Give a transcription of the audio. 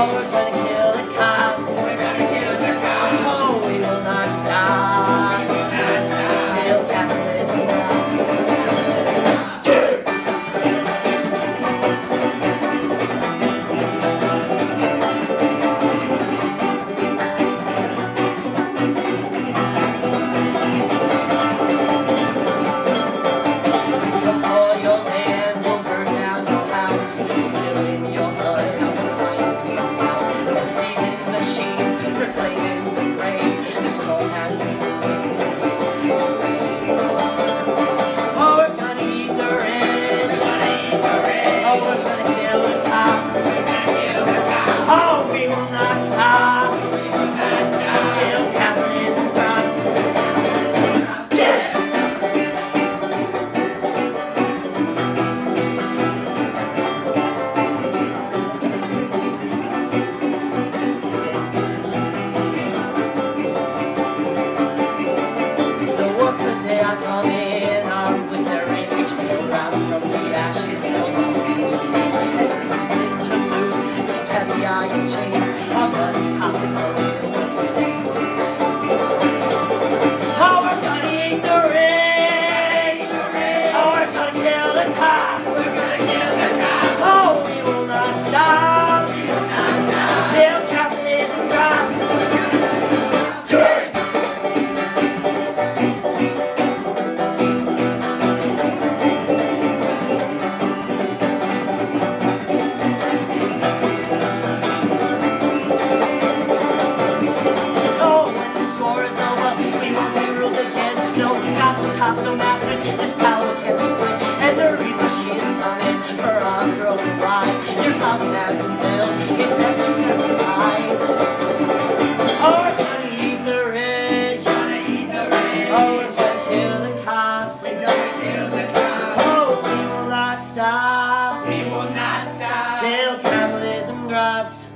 Kill the cops. Chains. Our blood is toxic, cops, no masters, this power can be free. And the reaper, she is coming, her arms are open wide. Your common has been built, it's best to serve inside. Oh, we're gonna eat the rich. Oh, we're gonna kill the cops. We're gonna kill the cops. Oh, we will not stop. We will not stop. Till capitalism drops.